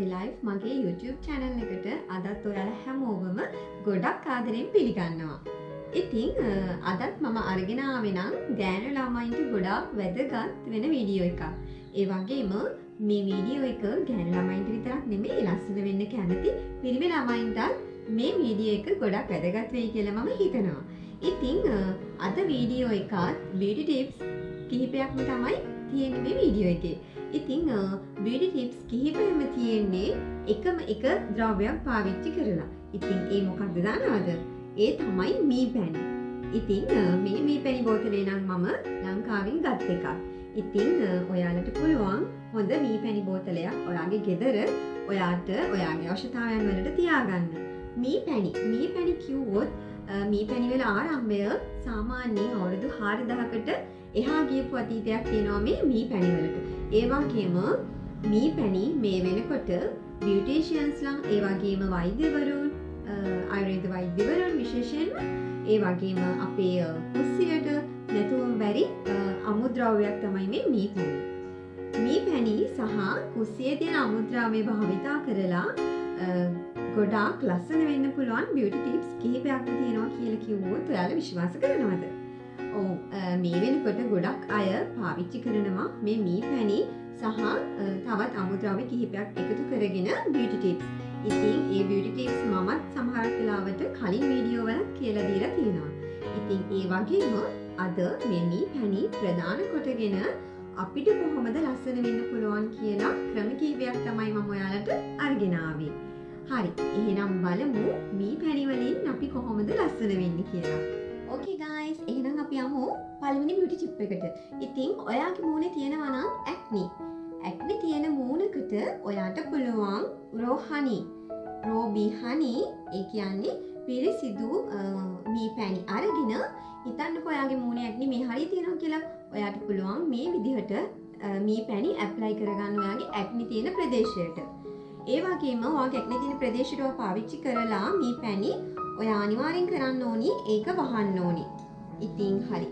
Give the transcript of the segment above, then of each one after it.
සුපරි ලයි් මගේ YouTube channel එකට අදත් ඔයාල හැමෝවම ගොඩක් ආදරෙන් පිළිගන්නවා. ඉතිං අදත් මම අරගෙනාවෙනම් ගෑනු ළමයින්ට ගොඩාක් වැදගත් වෙන වීඩියෝ එක. ඒ වගේම මේ වීඩියෝ එක ගෑනු ළමයින්ට විතරක් නෙමේ ලස්සන වෙන්න කැමති පිරිමි ළමයින්ටත් මේ වීඩියෝ එක ගොඩක් වැදගත් වෙයි කියලා මම හිතනවා. ඉතිං අද වීඩියෝ එකත් බිඩි ටිප්ස් කිහිපයක්ම තමයි තියෙන මේ වීඩියෝ එකේ. ඉතිං බිඩි ටිප්ස් කිහිපයම තියෙන්නේ එකම එක ද්‍රව්‍යයක් පාවිච්චි කරලා. ඉතින් ඒ මොකක්ද දනවාද? ඒ තමයි මී පැණි. ඉතින් මේ මී පැණි බෝතලේ නම් මම ලංකාවෙන් ගත් එකක්. ඉතින් ඔයාලට පුළුවන් හොඳ මී පැණි බෝතලයක් ඔයාගේ ගෙදර ඔයාට ඔයාගේ අවශ්‍යතාවයන් වලට තියාගන්න. මී පැණි මී පැණි කිව්වොත් මී පැණිවල ආරම්භය සාමාන්‍යයෙන් අවුරුදු හාරදහකට එහා ගියපු අතීතයක් තියෙනවා මේ මී පැණිවලට. ඒවාගේම මී පැණි මේ වෙනකොට බියටේෂන්ස්ලම් ඒවාගේම වෛද්‍යවරුන් අයුරේද වෛද්‍යවරුන් විශේෂයෙන්ම ඒ වගේම අපේ කුස්සියට නැතුවම් බැරි අමුද්‍රව්‍යයක් තමයි මේ මී පැණි. මී පැණි සහ කුස්සියේ තියෙන අමුද්‍රාවය භාවිතා කරලා ගොඩාක් ලස්සන වෙන්න පුළුවන් බියටි ටිප්ස් කිහිපයක් තියෙනවා කියලා කිව්වොත් ඔයාලා විශ්වාස කරනවද? ඔව් මේ වෙනකොට ගොඩක් අය පාවිච්චි කරනවා මේ මී පැණි සහ තවත් අමුද්‍රව්‍ය කිහිපයක් එකතු කරගෙන බියටි ටිප්ස්. ඉතින් ඒ බියටි ටිප්ස් මමත් සමහර වෙලාවට කලින් වීඩියෝ වල කියලා දීලා තියෙනවා. ඉතින් ඒ වගේම අද මේ මී පැණි ප්‍රධාන කොටගෙන අපිට කොහොමද ලස්සන වෙන්න පුළුවන් කියලා ක්‍රම කිහිපයක් තමයි මම ඔයාලට අරගෙන ආවේ. හරි එහෙනම් බලමු මී පැණිවලින් අපි කොහොමද ලස්සන වෙන්න කියලා. ඕකේ ගයිස් එහෙනම් අපි යමු පළවෙනි බියුටි ටිප් එකට. ඉතින් ඔයාගේ මූණේ තියෙනවා නම් ඇක්නි. ඇක්නි තියෙන මූණකට ඔයාට පුළුවන් රෝහනි. රෝබි හනි ඒ කියන්නේ පිරිසිදු මී පැණි අරගෙන හිතන්නකෝ ඔයාගේ මූණේ ඇක්නි මේ හරිය තියෙනවා කියලා ඔයාට පුළුවන් මේ විදිහට මී පැණි ඇප්ලයි කරගන්න ඔයාගේ ඇක්නි තියෙන ප්‍රදේශයට. ඒ වගේම ඔයාගේ ඇක්නි තියෙන ප්‍රදේශයට ඔයා පාවිච්චි කරලා මී පැණි ඔයා අනිවාර්යෙන් කරන්න ඕනි ඒක වහන්න ඕනි. ඉතින් හරි.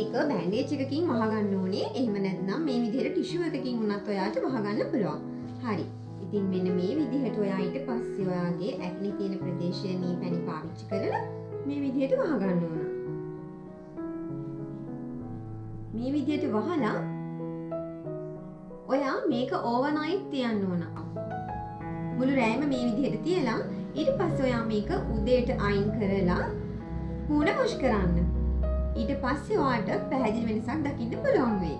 ඒක බෑන්ඩේජ් එකකින් වහගන්න ඕනේ. එහෙම නැත්නම් මේ විදිහට ටිෂු එකකින් උනත් ඔයාට වහගන්න පුළුවන්. හරි. ඉතින් මෙන්න මේ විදිහට ඔයා ඊට පස්සේ ඔයාගේ ඇක්නි තියෙන ප්‍රදේශයේ මී පැණි පාවිච්චි කරලා මේ විදිහට වහගන්න ඕන. මේ විදිහට වහලා ඔයා මේක ඕවනයිට් තියන්න ඕන. මුළු රෑම මේ විදිහට තියලා ඊට පස්සේ ඔයා මේක උදේට අයින් කරලා මූණ වොෂ් කරන්න. ඊට පස්සේ ඔයාට පැහැදිලි වෙනසක් දකින්න පුළුවන් වෙයි.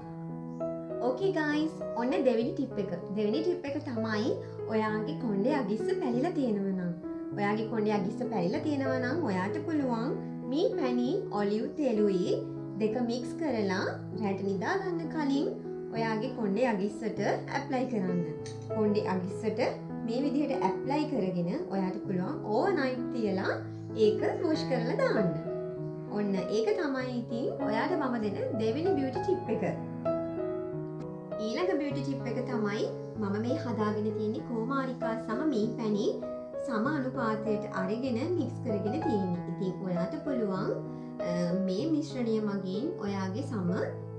ඕකේ ගයිස් ඔන්න දෙවෙනි ටිප් එක. දෙවෙනි ටිප් එක තමයි ඔයාගේ කොණ්ඩේ අගිස්ස පැලිලා තියෙනවා නම්. ඔයාගේ කොණ්ඩේ අගිස්ස පැලිලා තියෙනවා නම් ඔයාට පුළුවන් මී පැණි ඔලිව් තෙලුයි දෙක මික්ස් කරලා රැට නිදා ගන්න කලින් ඔයාගේ කොණ්ඩේ අගිස්සට ඇප්ලයි කරන්න. කොණ්ඩේ අගිස්සට මේ විදිහට ඇප්ලයි කරගෙන ඔයාට පුළුවන් ඕවර්නයිට් තියලා ඒක වොෂ් කරලා දාන්න. ඔන්න ඒක තමයි ඉතින් ඔයාට මම දෙන දෙවෙනි බියුටි ටිප් එක. ඊළඟ බියුටි ටිප් එක තමයි මම මේ හදාගෙන තියෙන්නේ කෝමාරිකා සම මී පැණි සම අනුපාතයට අරගෙන මික්ස් කරගෙන තියෙන්නේ. ඉතින් ඔයාට පුළුවන් මේ මිශ්‍රණය මගින් ඔයාගේ සම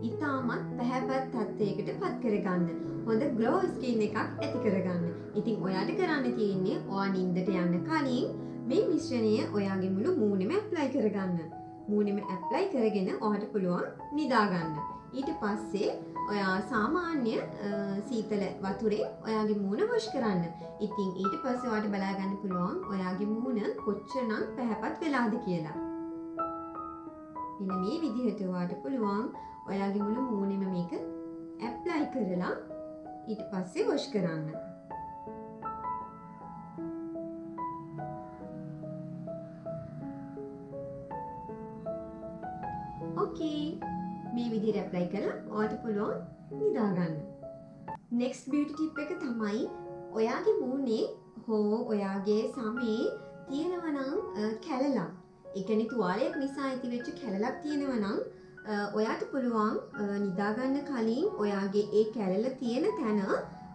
ඉතාමත් පැහැපත් තත්ත්වයකට පත් කරගන්න. හොඳ ග්ලෝ ස්කින් එකක් ඇති කරගන්න. ඉතින් ඔයාට කරන්න තියෙන්නේ ඔයා නින්දට යන්න කලින් මේ මිශ්‍රණය ඔයාගේ මුළු මූණෙම ඇප්ලයි කරගන්න. මූණෙම ඇප්ලයි කරගෙන ඔයාට පුළුවන් නිදාගන්න. ඊට පස්සේ ඔයා සාමාන්‍ය සීතල වතුරේ ඔයාගේ මූණ වොෂ් කරන්න. ඉතින් ඊට පස්සේ ඔයාට බලාගන්න පුළුවන් ඔයාගේ මූණ කොච්චරනම් පැහැපත් වෙලාද කියලා. මෙන්න මේ විදිහට ඔයාට පුළුවන් ඔයාගේ මුළු මූණෙම මේක ඇප්ලයි කරලා ඊට පස්සේ වොෂ් කරන්න. ඕකේ මේ විදිහට ඇප්ලයි කරලා ඔයාට පුළුවන් නිදාගන්න. නෙක්ස්ට් බියුටි ටිප් එක තමයි ඔයාගේ මූණේ හෝ ඔයාගේ සමේ තියෙනවා නම් කැලලක්. ඒ කියන්නේ තුවාලයක් නිසා ඇතිවෙච්ච කැලලක් තියෙනවා නම් ඔයාට පුළුවන් නිදාගන්න කලින් ඔයාගේ ඒ කැලල තියෙන තැන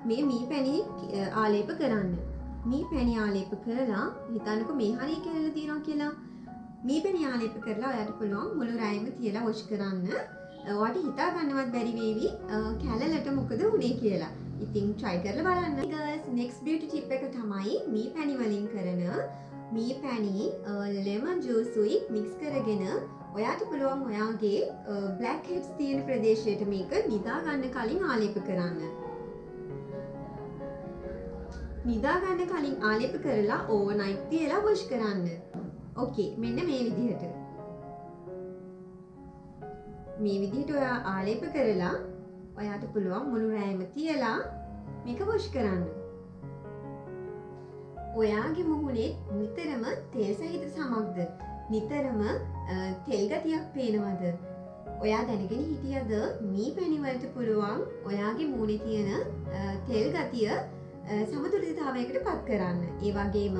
මේ මී පැණි ආලේප කරන්න. මී පැණි ආලේප කරලා හිතන්නකෝ මේ හරිය කැලල තියෙනවා කියලා. මී පැණි ආලේප කරලා ඔයාට පුළුවන් මුළු රැයම තියලා වොෂ් කරන්න. ඔයාට හිතා ගන්නවත් බැරි වේවි කැලලට මොකද වුනේ කියලා. ඉතින් ට්‍රයි කරලා බලන්න ගස් නෙක්ස් බියටි ටිප් එක තමයි මී පැණි වලින් කරන මී පැණි ලෙමන් ජූසුයි මික්ස් කරගෙන ඔයාට පුළුවන් ඔයාගේ බ්ලක් හෙට්ස් තියෙන ප්‍රදේශයට මේක නිදාගන්න කලින් ආලේප කරන්න. නිදාගන්න කලින් ආලේප කරලා ඕවනයිට් තියලා වොෂ් කරන්න. ඕකේ මෙන්න මේ විදිහට. මේ විදිහට ඔයා ආලේප කරලා ඔයාට පුළුවන් මුළු රෑම තියලා මේක වොෂ් කරන්න. ඔයාගේ මුහුණේ නිතරම තෙල් සහිත සමක්ද නිතරම තෙල් ගතියක් පේනවද? ඔයා දැනගෙන හිටියද මී පැණිවලට පුළුවන් ඔයාගේ මූුණේ තියෙන තෙල් ගතිය සමතුලිතතාවයකට පත් කරන්න. ඒ වගේම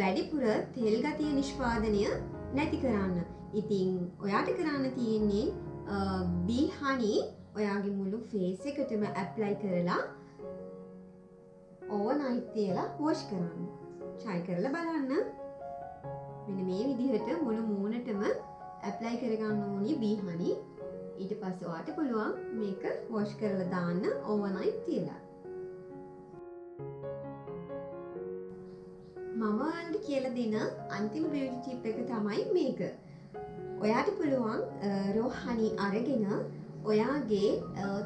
වැඩිපුර තෙල් ගතිය නිෂ්පාදනය නැති කරන්න. ඉතිං ඔයාට කරන්න තියෙන්නේ බීහනි ඔයාගේ මුළු ෆේස් එකටම ඇප්ලයි කරලා ඕව නයිත් තියලා වෝෂ් කරන්න. චයි කරලා බලන්න. මෙන මේ විදිහට මුළු මූනටම ඇප්ලයි කරගන්න ඕනි බීහනි ඊට පස්සවාට පුළුවන් මේක වෝෂ් කරලා දාන්න ඕවනයිත් තියලා. මමන්ට කියල දෙන අන්තිම බියටි චිප් එක තමයි මේක. ඔයාට පුළුවන් රෝහනි අරගෙන ඔයාගේ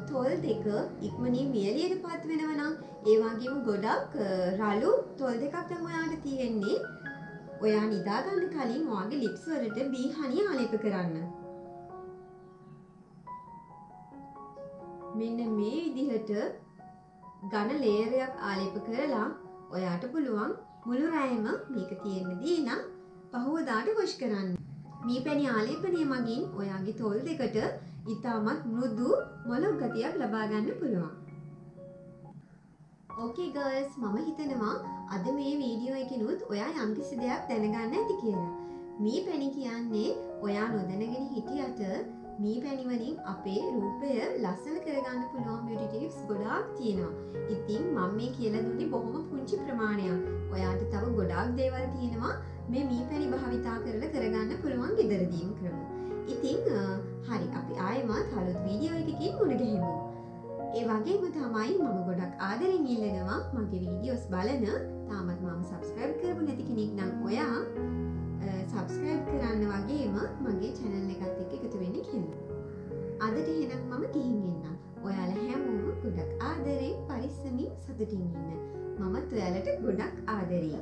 තොල් දෙක ඉක්මනින් මියලියට පත් වෙනවනම් ඒවාගේම ගොඩක් රලු තොල් දෙකක් තම ඔයාට තියෙන්නේ ඔයා නිදාගන්න කලින් වාගේ ලිප්ස්වලට බීහනි ආලේප කරන්න මෙන්න මේ විදිහට ගණ ලේරයක් ආලේප කරලා ඔයාට පුළුවන් මුළු රෑම මේක තියෙන්න දීනම් පහුවදාට වොෂ් කරන්න. මේ පැණි ආලේපනය මගින් ඔයාගේ තොල් දෙකට ඉතාමත් මෘදු මොලොක් ගතියක් ලබාගන්න පුළුවන්. ඕකේ ගර්ස් මම හිතනවා අද මේ වීඩියෝ එකනුත් ඔයා යම්කිසි දෙයක් දැනගන්න ඇති කියලා. මේ පැණි කියන්නේ ඔයා නොදැනගෙන හිටියට මේ පැණිවලින් අපේ රූපය ලස්සන කරගන්න පුළුවන් බියුටි ටිප්ස් ගොඩාක් තියෙනවා. ඉතින් මම මේ කියලා දුන්නේ බොහොම පුංචි ප්‍රමාණයක්. ඔයාට තව ගොඩාක් දේවල් තියෙනවා මේ මී පැණි භාවිතා කරලා කරගන්න පුළුවන් ගෙදරදීම ක්‍රම. මම ගොඩක් ආදරෙන් ඉල්ලනවා. මගේ වීඩියෝස් බලන තාමත් මම සබස්ක්‍රයිබ් කරපු නැති කෙනෙක් නම් ඔයා සබස්ක්‍රයිබ් කරන්න වගේම මගේ චැනල් එකත් එක්ක එකතු වෙන්න කියලා අදට එහෙනම් මම ගිහින් එන්නම්. ඔයාලා හැමෝම ගොඩක් ආදරේ පරිස්සමින් සතුටින් ඉන්න. මමත් ඔයාලට ගොඩක් ආදරේ.